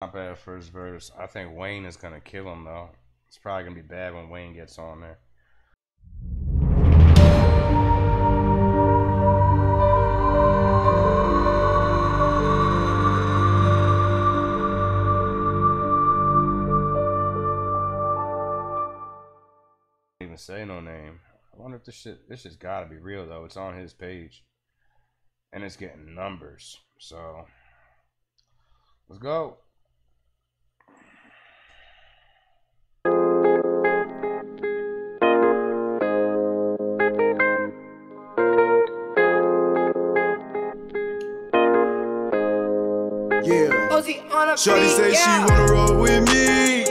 Not bad first verse. I think Wayne is gonna kill him though. It's probably gonna be bad when Wayne gets on there. Even say no name. I wonder if this shit this just gotta be real though. It's on his page. And it's getting numbers. So let's go. Yeah. Ozzy on a Shorty say yeah. she wanna roll with me.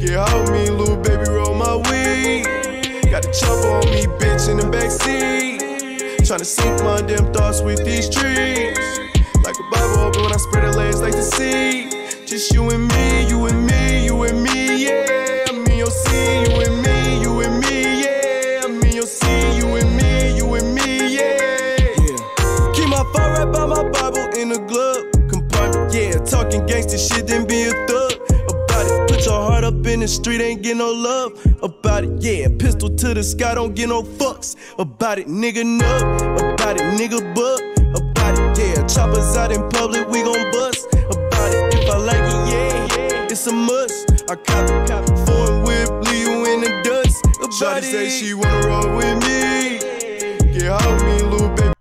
Get out me, little baby, roll my weed. Got the chopper on me, bitch, in the backseat. Tryna sink my damn thoughts with these trees. Like a Bible open when I spread her legs like the sea. Just you and me, you and me, you and me, yeah. I'm in your sea, you and me, you and me, yeah. I'm in your sea, you and me, you and me, yeah. yeah. Keep my phone right by my Bible in the glove. Yeah, talking gangster shit, then be a thug about it. Put your heart up in the street, ain't get no love about it. Yeah, pistol to the sky, don't get no fucks about it. Nigga nut about it, nigga buck about it. Yeah, choppers out in public, we gon' bust about it. If I like it, yeah, it's a must. I cop it, cop it. Foreign whip, leave you in the dust. About Shawty it. say she wanna roll with me. Get out me, little baby.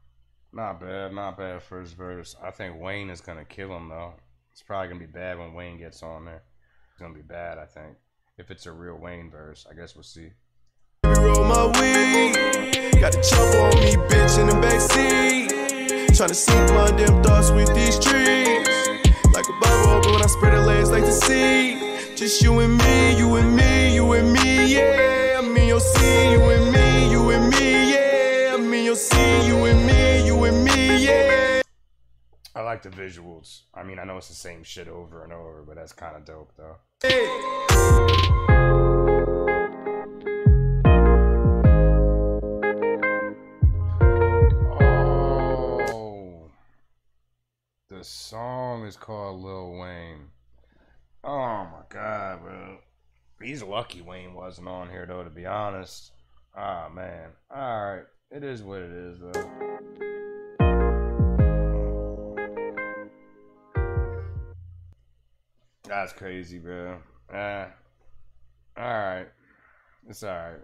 Not bad, not bad first verse. I think Wayne is gonna kill him though. It's probably gonna be bad when Wayne gets on there. It's gonna be bad, I think. If it's a real Wayne verse, I guess we'll see. roll my weed. Got the chopper on me, bitch, in the backseat. Tryna sink my damn thoughts with these trees. Like a Bible open when I spread her legs like the sea. Just you and me, you and me, I like the visuals. I mean, I know it's the same shit over and over, but that's kind of dope though. Oh, the song is called Lil Wayne. Oh my god, bro. He's lucky Wayne wasn't on here though, to be honest. Ah man. Alright. It is what it is though. That's crazy, bro. Uh, alright. It's alright.